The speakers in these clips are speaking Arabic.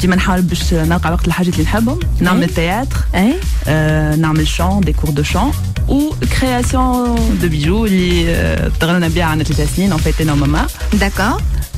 ديما نحاول باش نلقى وقت الحاجات اللي نحبهم نعمل تياتر اي آه، نعمل شون دي كور دو شون و كرياسيون دو بيجو اللي آه، اشتغلنا بها عندنا ثلاث سنين اون فيت انا وماما داكور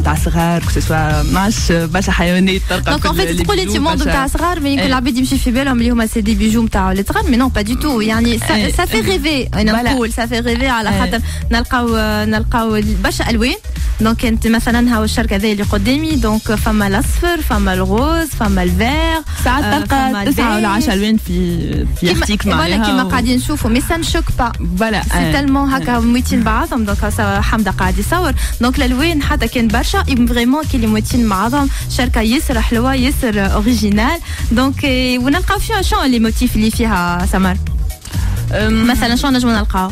نتاع صغار كو سوا ماش برشا حيوانات تلقى دونك في ان فيت ال- تقول انت البيجو موند برشا. نتاع صغار مي يمكن أي. العباد يمشي في بالهم اللي هما سي دي بيجو نتاع الصغار مي نو با دي تو يعني أي. سا في ريفي انا فوالا. نقول سا في ريفي على أي. خاطر نلقاو نلقاو برشا الوان دونك انت مثلا هاو الشركة هذه اللي قدامي دونك فما الاصفر فما الغوز فما الفير ساعات آه، تلقى تسعة ولا البيج. 10 الوان في في فوالا معناها كيما و- قاعدين نشوفوا مي سا نشوك با فوالا سي. تالمون هكا مويتين بعضهم دونك حمده قاعد يصور donc الالوان حتى كان برشا vraiment كي اللي مويتين بعضهم شركه ياسر حلوة ياسر original donc إيه، ونلقاو فيها شو les motifs اللي فيها سمر مثلا شو نجمو نلقاو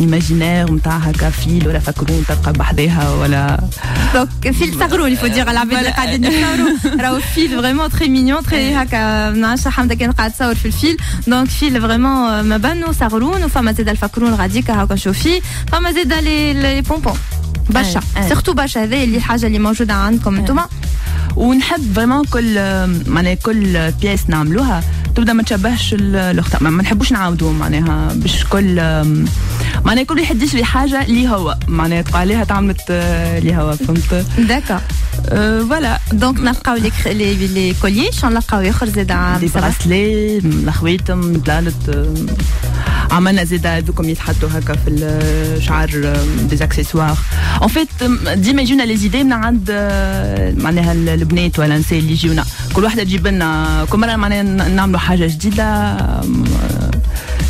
ايماجينير نتاع هكا فيل ولا فكرون تلقى بحذاها voilà donc فيل صغرون il faut dire العباد اللي. قاعدين يصوروا راهو فيل vraiment très mignon très هكا نعرفش حمده كان قاعد تصور في الفيل donc فيل vraiment مبنو صغرون وفما زاد الفكرون غاديكا هكا نشوفي فما زاد les bonbons برشا. surtout برشا هذه اللي حاجة اللي موجوده عندكم أنتم ونحب vraiment كل معناها كل pièce نعملوها تبدا ما تشبهش ال- الاخت ما ما نحبوش نعاودوا معناها باش كل معناها كل واحد يشري حاجة اللي هو معناها تقول عليها تعملت آه، اللي هو فهمت؟ آه، voilà donc نلقاو les colliers شنو نلقاو اخر زاد des عام bracelets لخويتم بلانت آه، عملنا زيد هذوكم يتحطوا هكا في الشعر des accessoires en fait ديما يجونا les idées من عند آه، معناها ال- البنات ولا النساء اللي يجونا كل واحدة تجيب لنا كل مرة معناها نعملوا حاجة جديدة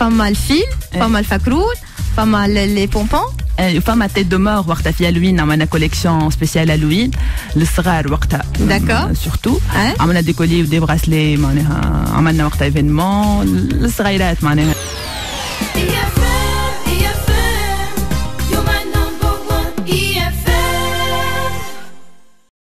فما الفيل أي. فما الفكرون فما ال- لي بونبون آه، وفما تيت دو مور وقتها في هالوين عملنا كوليكسيون سبيسيال هالوين للصغار وقتها D'accord. سورتو أي. عملنا دي كولي ودي براسلي معناها عملنا وقتها ايفينمون للصغيرات معناها